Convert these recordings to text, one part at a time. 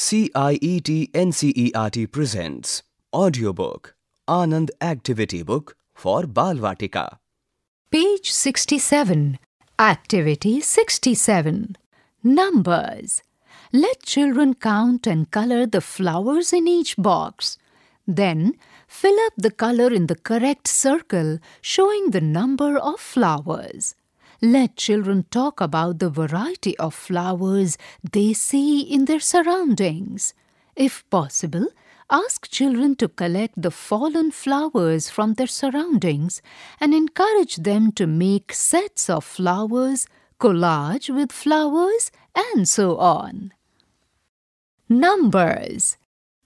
CIET NCERT presents audiobook Anand Activity Book for Balvatika. Page 67, Activity 67. Numbers. Let children count and color the flowers in each box. Then, fill up the color in the correct circle showing the number of flowers. Let children talk about the variety of flowers they see in their surroundings. If possible, ask children to collect the fallen flowers from their surroundings and encourage them to make sets of flowers, collage with flowers, and so on. Numbers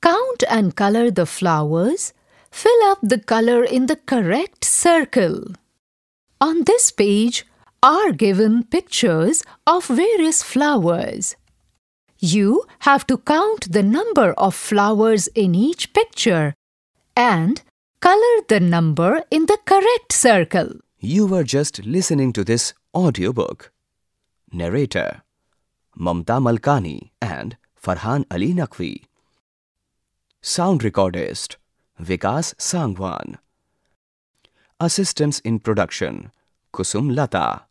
Count and color the flowers. Fill up the color in the correct circle. On this page, are given pictures of various flowers. You have to count the number of flowers in each picture and color the number in the correct circle. You were just listening to this audiobook. Narrator Mamta Malkani and Farhan Ali Naqvi. Sound recordist Vikas Sangwan. Assistants in production Kusum Lata.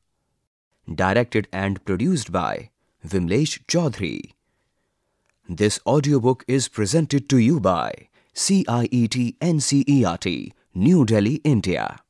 Directed and produced by Vimlesh Chaudhary. This audiobook is presented to you by CIET NCERT, New Delhi, India.